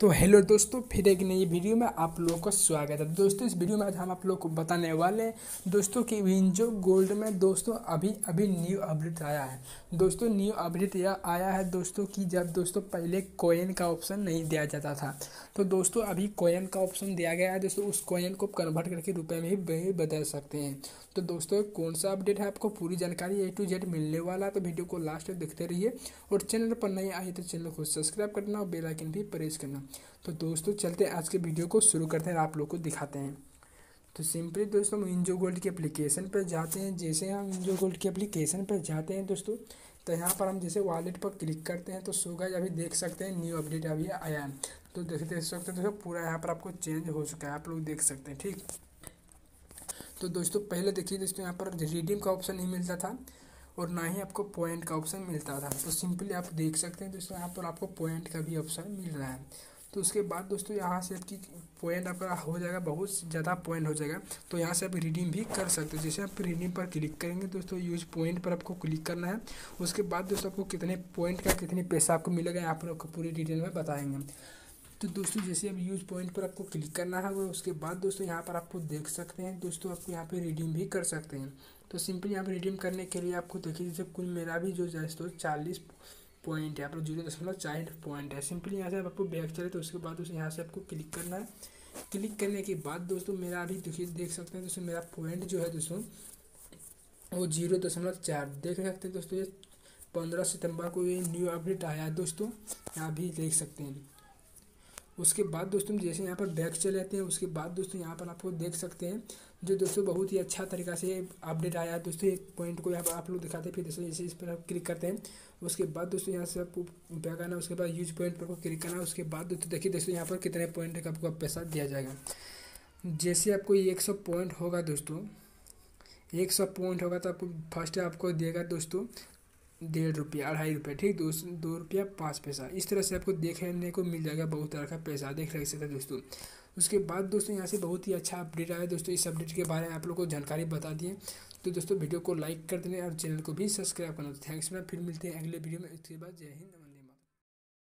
तो हेलो दोस्तों, फिर एक नई वीडियो में आप लोगों का स्वागत है। दोस्तों, इस वीडियो में आज हम आप लोग को बताने वाले हैं दोस्तों कि विंजो गोल्ड में दोस्तों अभी अभी न्यू अपडेट आया है। दोस्तों न्यू अपडेट यह आया है दोस्तों कि जब दोस्तों पहले कोइन का ऑप्शन नहीं दिया जाता था तो दोस्तों अभी कोइन का ऑप्शन दिया गया है। दोस्तों, उस कोइन को कन्वर्ट करके रुपये में भी बदल सकते हैं। तो दोस्तों, कौन सा अपडेट है आपको पूरी जानकारी ए टू जेड मिलने वाला है तो वीडियो को लास्ट तक देखते रहिए। और चैनल पर नहीं आए तो चैनल को सब्सक्राइब करना और बेलाइकन भी प्रेस करना। तो दोस्तों, चलते हैं आज के वीडियो को शुरू करते हैं आप लोग को दिखाते हैं। तो सिंपली दोस्तों, हम इंजो गोल्ड की एप्लीकेशन पर जाते हैं। जैसे हम इंजो गोल्ड की एप्लीकेशन पर जाते हैं दोस्तों तो यहाँ पर हम जैसे वॉलेट पर क्लिक करते हैं। तो सो गए अभी देख सकते हैं न्यू अपडेट अभी आया है। तो देख देख सकते हैं दोस्तों, पूरा यहाँ पर आपको चेंज हो चुका है। आप लोग देख सकते हैं, ठीक? तो दोस्तों, पहले देखिए दोस्तों, यहाँ पर रिडीम का ऑप्शन नहीं मिलता था और ना ही आपको पॉइंट का ऑप्शन मिलता था। तो सिंपली आप देख सकते हैं दोस्तों, यहाँ पर आपको पॉइंट का भी ऑप्शन मिल रहा है। तो उसके बाद दोस्तों यहाँ से आपकी पॉइंट आपका हो जाएगा, बहुत ज़्यादा पॉइंट हो जाएगा। तो यहाँ से आप रिडीम भी कर सकते हो। जैसे आप रिडीम पर क्लिक करेंगे दोस्तों यूज़ पॉइंट पर आपको क्लिक करना है। उसके बाद दोस्तों आपको कितने पॉइंट का कितने पैसा आपको मिलेगा, यहाँ पर आपको पूरी डिटेल में बताएँगे। तो दोस्तों जैसे अब यूज़ पॉइंट पर आपको क्लिक करना है, और उसके बाद दोस्तों यहाँ पर आपको देख सकते हैं। दोस्तों आपको यहाँ पे रिडीम भी कर सकते हैं। तो सिंपली यहाँ पर रिडीम करने के लिए आपको देखिए, जैसे कुल मेरा भी जो दोस्तों चालीस पॉइंट है, आप लोग ज़ीरो दशमलव चार पॉइंट है। सिंपली यहाँ से आपको बैक चले तो उसके बाद उस यहाँ से आपको क्लिक करना है। क्लिक करने के बाद दोस्तों मेरा अभी देखिए, देख सकते हैं दोस्तों मेरा पॉइंट जो है दोस्तों, वो ज़ीरो दशमलव चार। देख सकते हैं दोस्तों ये पंद्रह सितंबर को ये न्यू अपडेट आया है दोस्तों। यहाँ भी देख सकते हैं। उसके बाद दोस्तों जैसे यहाँ पर बैक चले जाते हैं, उसके बाद दोस्तों यहाँ पर आपको देख सकते हैं। जो दोस्तों बहुत ही अच्छा तरीका से अपडेट आया है, दोस्तों एक पॉइंट को यहाँ पर आप लोग दिखाते हैं, फिर दोस्तों जैसे इस पर आप क्लिक करते हैं, उसके बाद दोस्तों यहाँ से आपको बैक आना, उसके बाद यूज़ पॉइंट पर क्लिक करना, उसके बाद दोस्तों देखिए दोस्तों यहाँ पर कितने पॉइंट का आपको पैसा दिया जाएगा। जैसे आपको एक सौ पॉइंट होगा दोस्तों, एक सौ पॉइंट होगा तो आपको फ़र्स्ट आपको देगा दोस्तों डेढ़ रुपया, अढ़ाई रुपये, ठीक? दो दो रुपया, पाँच पैसा। इस तरह से आपको देखने को मिल जाएगा बहुत तरह का पैसा। देख सकते दोस्तों। उसके बाद दोस्तों यहाँ से बहुत ही अच्छा अपडेट आया। दोस्तों, इस अपडेट के बारे में आप लोग को जानकारी बता दिए तो दोस्तों, वीडियो को लाइक कर देने और चैनल को भी सब्सक्राइब करना। थैंक्स मैम फिर मिलते हैं अगले वीडियो में। इसके बाद जय हिंद।